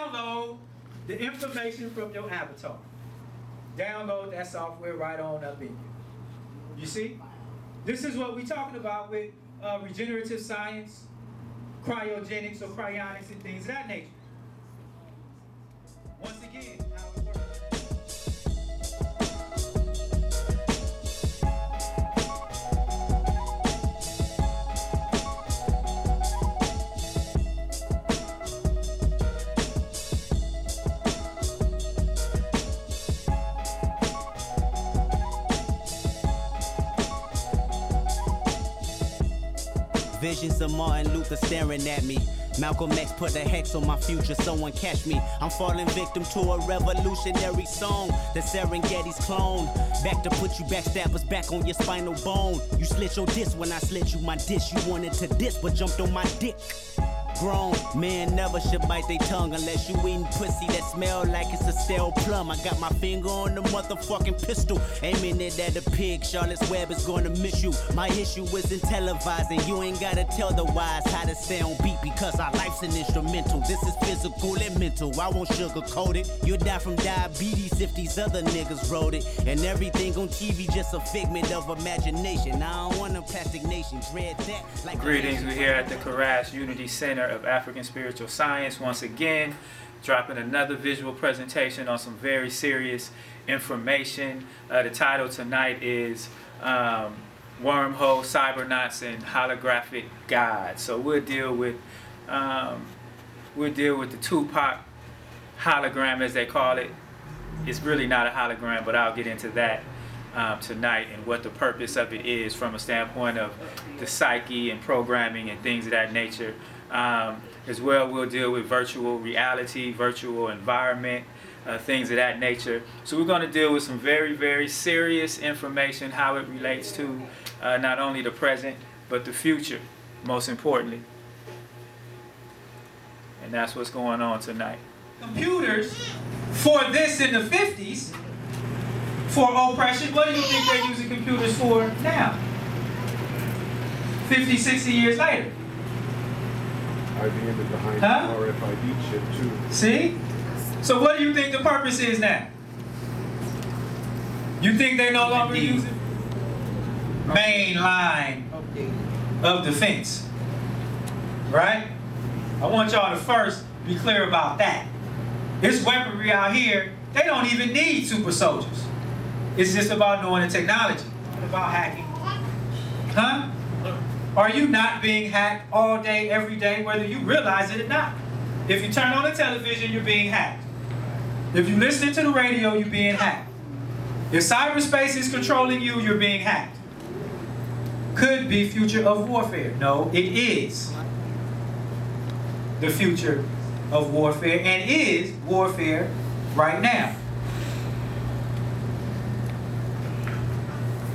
Download the information from your avatar. Download that software right on up in you. You see? This is what we're talking about with uh, regenerative science, cryogenics or cryonics and things of that nature. Once again, how it works. Visions of Martin Luther staring at me. Malcolm X put a hex on my future, someone catch me. I'm falling victim to a revolutionary song. The Serengeti's clone. Back to put you backstabbers back on your spinal bone. You slit your disc when I slit you my dish. You wanted to diss, but jumped on my dick. Grown men never should bite their tongue unless you eating pussy that smell like it's a stale plum. I got my finger on the motherfucking pistol, aiming it at a pig. Charlotte's Web is gonna miss you. My issue isn't televised, and you ain't gotta tell the wise how to stay on beat because our life's an instrumental. This is physical and mental. I won't sugarcoat it. You'll die from diabetes if these other niggas wrote it. And everything on TV just a figment of imagination. I don't want a plastic nation. Dread that like Greetings, we're here at the KRST Unity Center of African Spiritual Science once again, dropping another visual presentation on some very serious information. Uh, the title tonight is um, Wormhole, Cybernauts, and Holographic God. So we'll deal with um, we'll deal with the Tupac hologram as they call it. It's really not a hologram, but I'll get into that um, tonight and what the purpose of it is from a standpoint of the psyche and programming and things of that nature. Um, as well, we'll deal with virtual reality, virtual environment, uh, things of that nature. So we're going to deal with some very, very serious information, how it relates to uh, not only the present, but the future, most importantly. And that's what's going on tonight. Computers for this in the 50s for oppression. What do you think they're using computers for now? 50, 60 years later. IBM is behind Huh? the RFID chip too. See? So what do you think the purpose is now? You think they no longer use it? Main line of defense. Right? I want y'all to first be clear about that. This weaponry out here, they don't even need super soldiers. It's just about knowing the technology. What about hacking? Huh? Are you not being hacked all day, every day, whether you realize it or not? If you turn on the television, you're being hacked. If you listen to the radio, you're being hacked. If cyberspace is controlling you, you're being hacked. Could be future of warfare. No, it is the future of warfare and is warfare right now.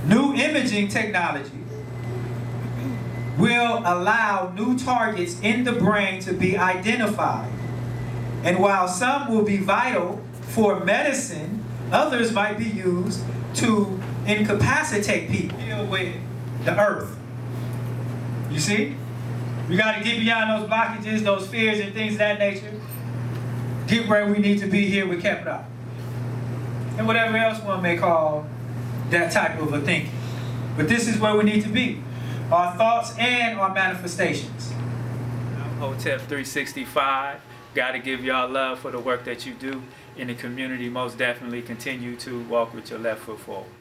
New imaging technology will allow new targets in the brain to be identified. And while some will be vital for medicine, others might be used to incapacitate people. Deal with the earth. You see? We got to get beyond those blockages, those fears, and things of that nature. Get where we need to be here with Kepler. And whatever else one may call that type of a thinking. But this is where we need to be. Our thoughts and our manifestations. I'm Hotep 365. Got to give y'all love for the work that you do in the community. Most definitely continue to walk with your left foot forward.